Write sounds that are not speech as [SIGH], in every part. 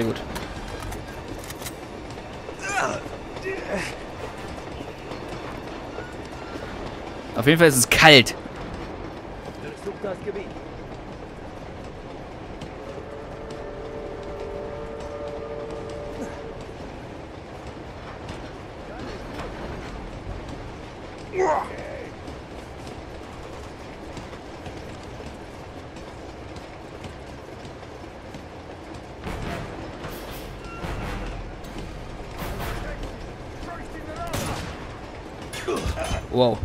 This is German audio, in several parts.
Sehr gut. Auf jeden Fall ist es kalt. Durchsucht Wow.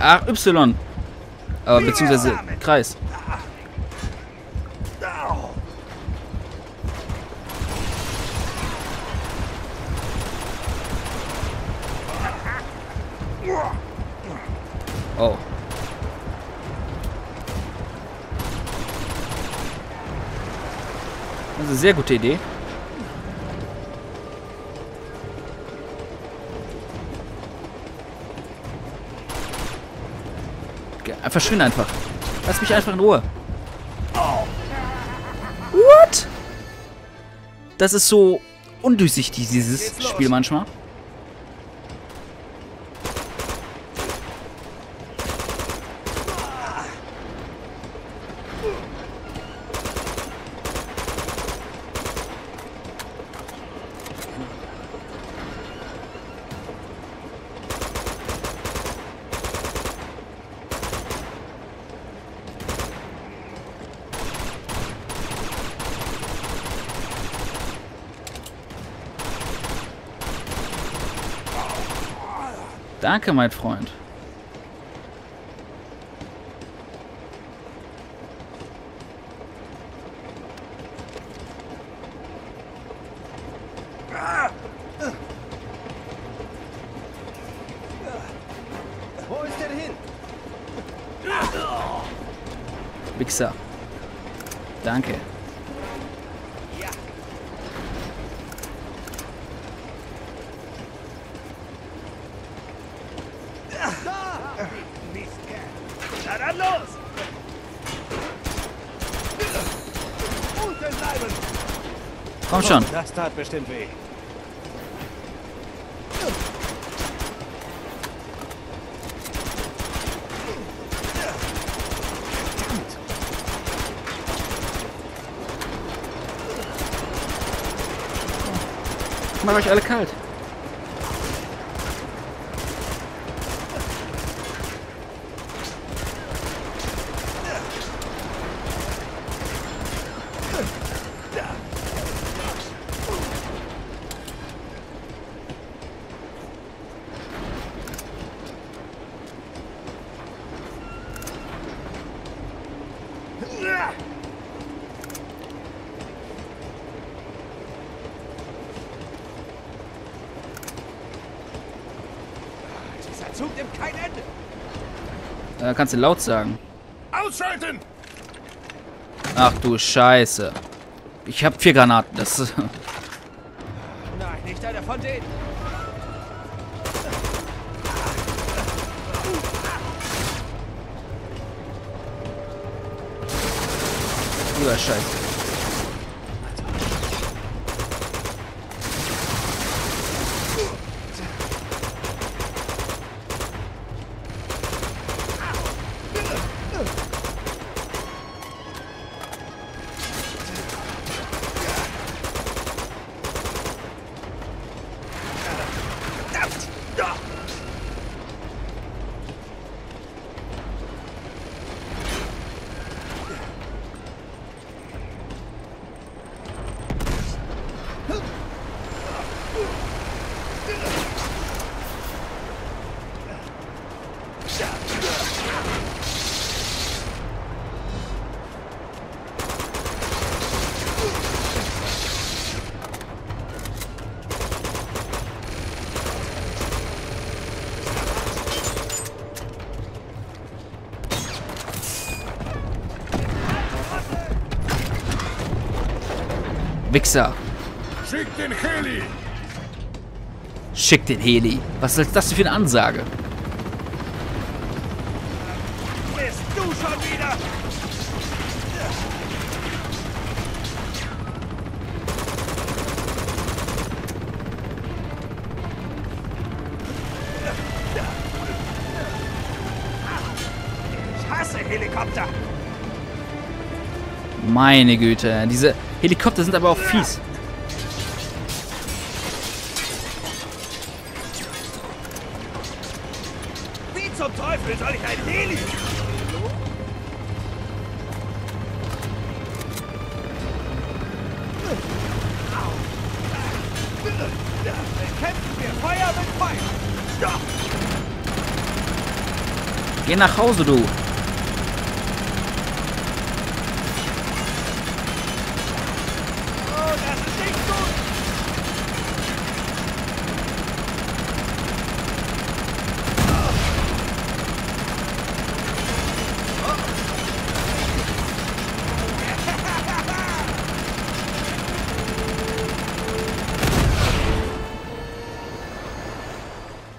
Ach, Y. Aber beziehungsweise Kreis. Sehr gute Idee. Verschwinde einfach. Lass mich einfach in Ruhe. What? Das ist so undurchsichtig, dieses Spiel manchmal. Danke, mein Freund. Wo ist denn hin? Wichser. Danke. Schon. Das tat bestimmt weh. Mach euch alle kalt. Nimmt kein Ende. Äh, kannst du laut sagen. Ausschalten! Ach du Scheiße. Ich hab vier Granaten. Das ist... Nein, nicht einer von denen. Lieber Scheiße. Wichser. Schick den Heli. Schick den Heli. Was ist das für eine Ansage? Bist du schon wieder? Helikopter. Meine Güte, diese Helikopter sind aber auch fies. Wie zum Teufel soll ich ein Heli? Bekämpfen wir Feuer mit Feuer! Geh nach Hause, du. Oh, das ist nicht gut!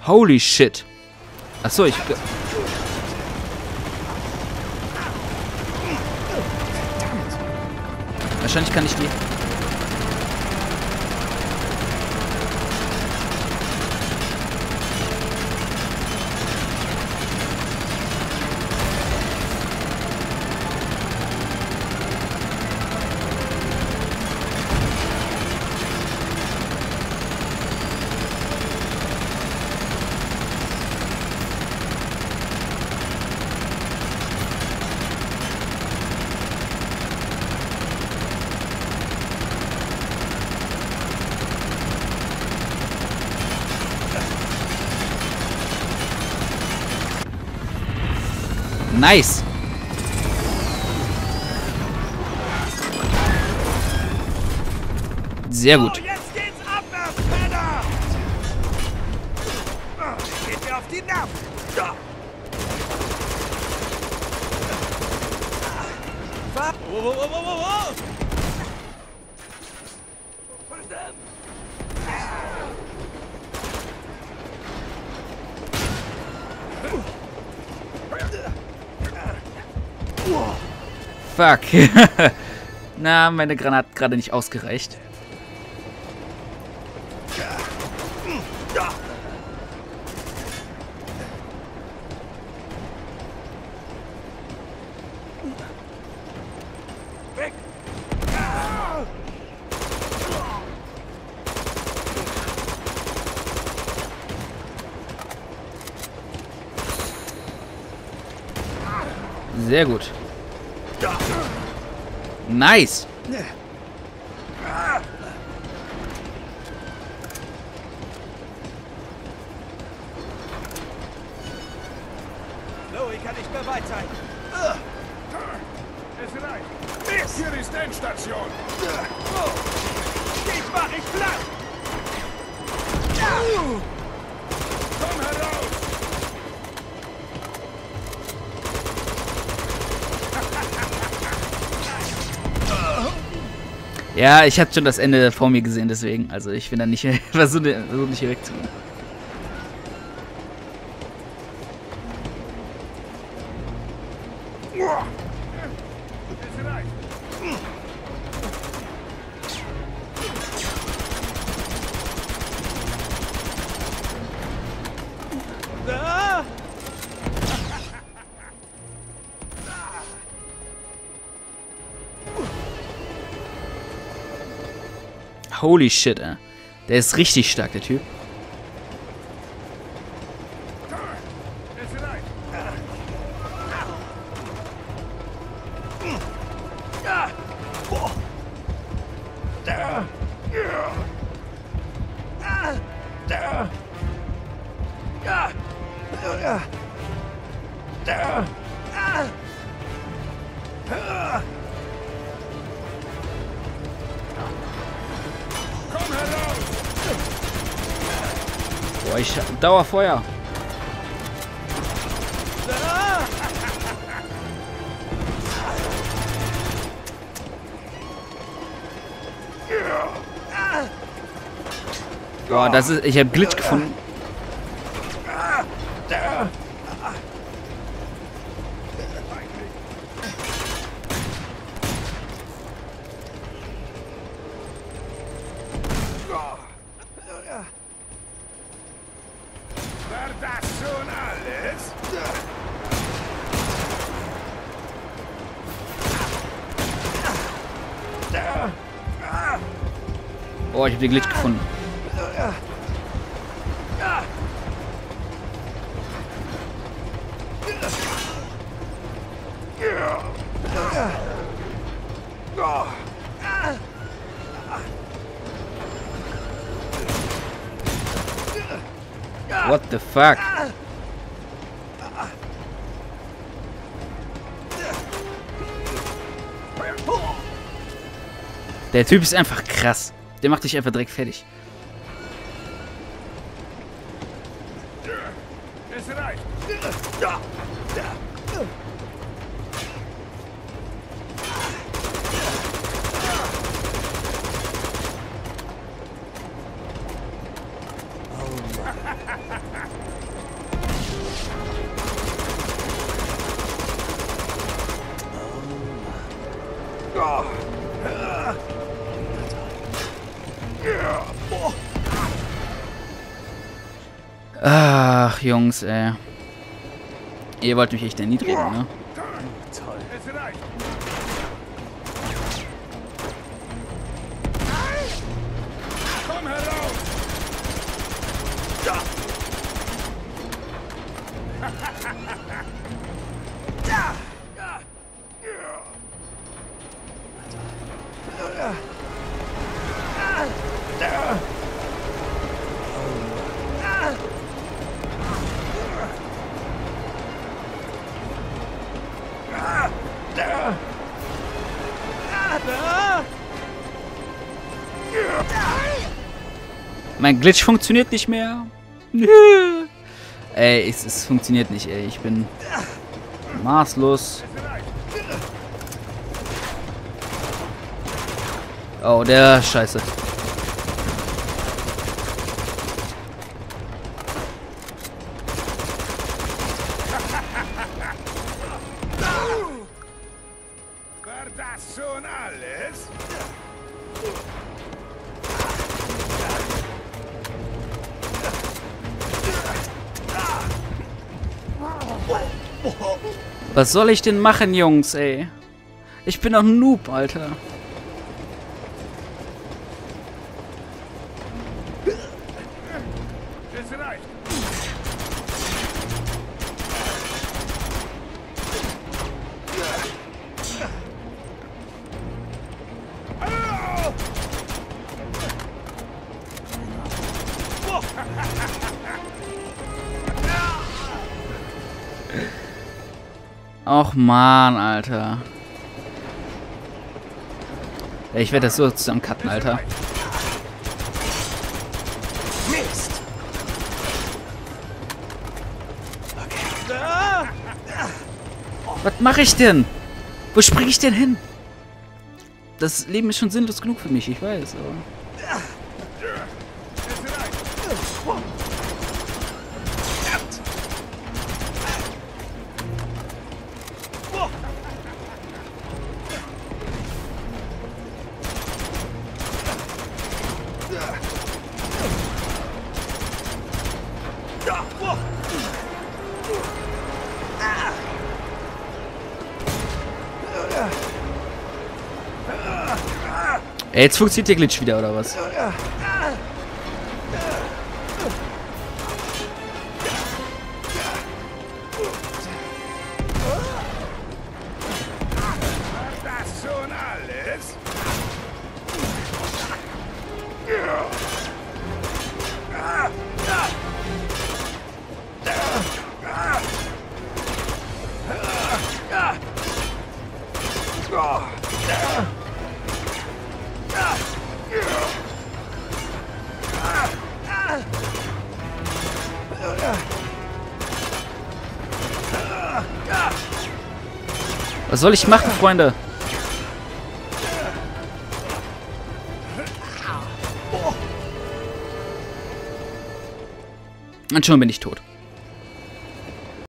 Holy shit. Achso, ich... Wahrscheinlich kann ich die... Nice. Sehr gut. So, jetzt geht's abwärts, Männer! Oh, geht mir auf die Nerven! Ja. Was? Wo, wo, wo, wo, wo, wo? Verdammt! Fuck. [LAUGHS] Na, meine Granate hat gerade nicht ausgereicht. Sehr gut. Ja. Nice. Louis kann nicht mehr weit sein. Es reicht. Mist! Hier ist Endstation. Oh. Dich mach ich platt! Komm Ja, ich hatte schon das Ende vor mir gesehen, deswegen. Also ich bin da nicht, [LAUGHS] versuche versuch nicht hier wegzukommen. Holy shit, ey. Der ist richtig stark, der Typ. Es Boah, ich Dauerfeuer. Ah. Boah, das ist. Ich habe Glitch gefunden. War das schon alles? Oh, ich habe den Glitch gefunden. What the fuck? Der Typ ist einfach krass. Der macht dich einfach direkt fertig. Es reicht. Jungs, ey. Ihr wollt mich echt erniedrigen, ne? Es Mein Glitch funktioniert nicht mehr. [LAUGHS] ey, es, es funktioniert nicht, ey. Ich bin maßlos. Oh, der Scheiße. Was soll ich denn machen, Jungs, ey? Ich bin doch ein Noob, Alter. Och man, Alter. Ich werde das so zusammen cutten, Alter. Mist! Was mache ich denn? Wo springe ich denn hin? Das Leben ist schon sinnlos genug für mich, ich weiß, aber... Ey, jetzt funktioniert der Glitch wieder, oder was? War Was soll ich machen, Freunde? Und schon bin ich tot.